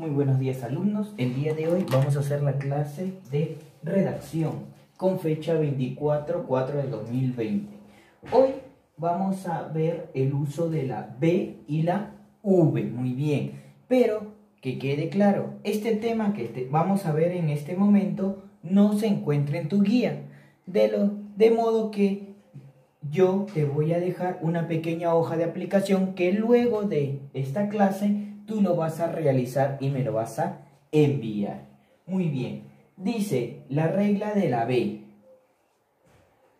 Muy buenos días alumnos. El día de hoy vamos a hacer la clase de redacción con fecha 24-4 del 2020. Hoy vamos a ver el uso de la B y la V. Muy bien. Pero que quede claro, este tema que vamos a ver en este momento no se encuentra en tu guía. De, lo, de modo que yo te voy a dejar una pequeña hoja de aplicación que luego de esta clase tú lo vas a realizar y me lo vas a enviar. Muy bien. Dice la regla de la B.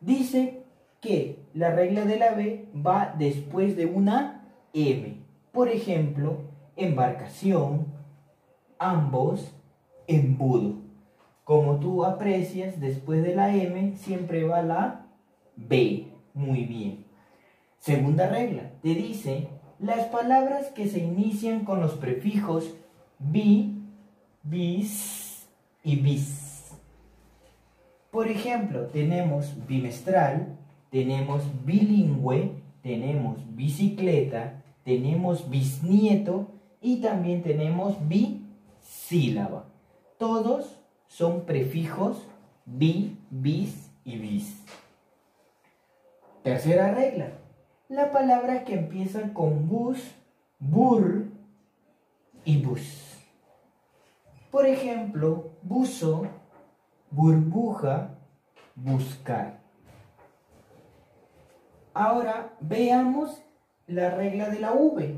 Dice que la regla de la B va después de una M. Por ejemplo, embarcación, ambos, embudo. Como tú aprecias, después de la M siempre va la B. Muy bien. Segunda regla, te dice las palabras que se inician con los prefijos bi, bis y bis. Por ejemplo, tenemos bimestral, tenemos bilingüe, tenemos bicicleta, tenemos bisnieto y también tenemos bisílaba. Todos son prefijos bi, bis y bis. Tercera regla. La palabra que empieza con bus, bur y bus. Por ejemplo, buzo, burbuja, buscar. Ahora veamos la regla de la V.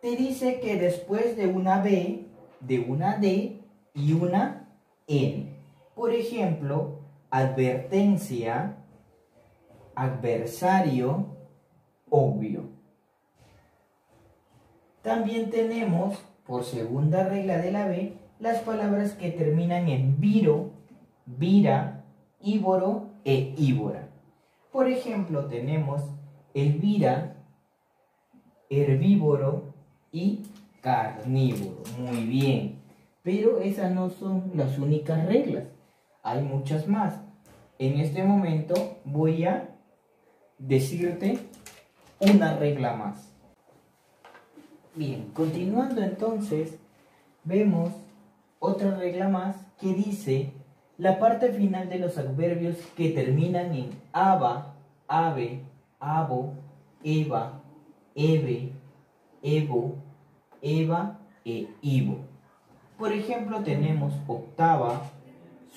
Te dice que después de una B, de una D y una N. Por ejemplo, advertencia, adversario, obvio. También tenemos, por segunda regla de la B, las palabras que terminan en viro, vira, íboro e íbora. Por ejemplo, tenemos elvira, herbívoro y carnívoro. Muy bien. Pero esas no son las únicas reglas. Hay muchas más. En este momento voy a decirte una regla más. Bien, continuando entonces, vemos otra regla más que dice la parte final de los adverbios que terminan en aba, ave, abo, eva, eve, evo, eva e ivo. Por ejemplo, tenemos octava,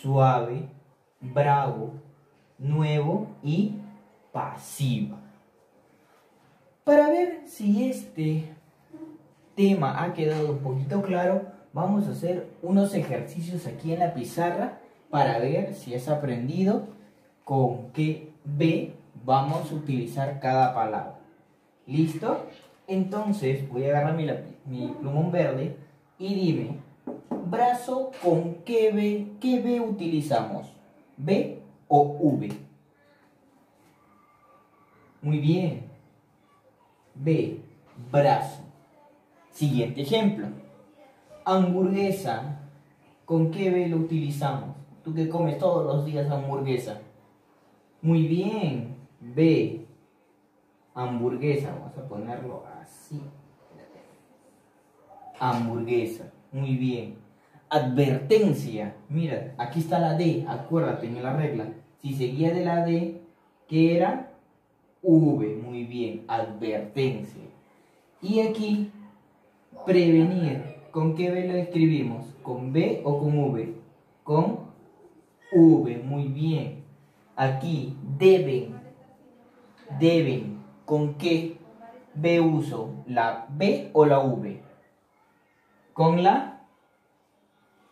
suave, bravo, nuevo y pasiva. Para ver si este tema ha quedado un poquito claro, vamos a hacer unos ejercicios aquí en la pizarra para ver si has aprendido con qué B vamos a utilizar cada palabra. ¿Listo? Entonces voy a agarrar mi, mi plumón verde y dime, brazo con qué B, qué B utilizamos, B o V. Muy bien. B. Brazo. Siguiente ejemplo. Hamburguesa. ¿Con qué B lo utilizamos? Tú que comes todos los días hamburguesa. Muy bien. B. Hamburguesa. Vamos a ponerlo así. Hamburguesa. Muy bien. Advertencia. Mira, aquí está la D. Acuérdate en la regla. Si seguía de la D, ¿qué era? V, muy bien, advertencia. Y aquí, prevenir. ¿Con qué B lo escribimos? ¿Con B o con V? Con V, muy bien. Aquí, deben. Deben. ¿Con qué B uso? ¿La B o la V? Con la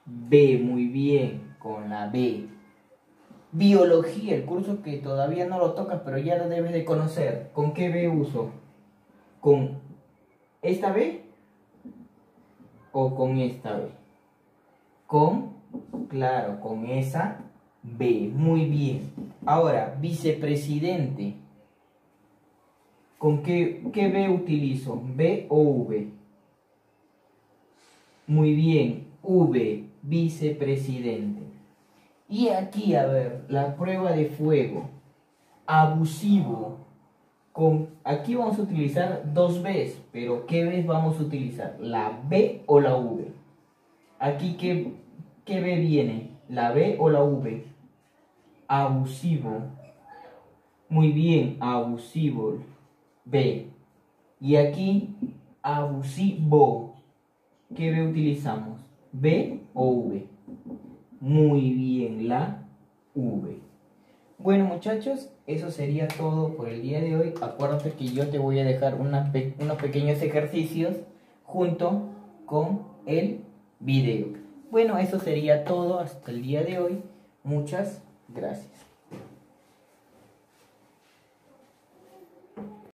B, muy bien. Con la B biología, el curso que todavía no lo tocas, pero ya lo debes de conocer. ¿Con qué B uso? ¿Con esta B o con esta B? Con, claro, con esa B. Muy bien. Ahora, vicepresidente. ¿Con qué, qué B utilizo? ¿B o V? Muy bien, V, vicepresidente. Y aquí, a ver, la prueba de fuego. Abusivo. Con, aquí vamos a utilizar dos Bs, pero ¿qué vez vamos a utilizar? ¿La B o la V? Aquí, ¿qué, qué B viene? ¿La B o la V? Abusivo. Muy bien, abusivo. B. Y aquí, abusivo. ¿Qué B utilizamos? ¿B o V? Muy bien, la V. Bueno muchachos, eso sería todo por el día de hoy. Acuérdate que yo te voy a dejar unos pequeños ejercicios junto con el video. Bueno, eso sería todo hasta el día de hoy. Muchas gracias.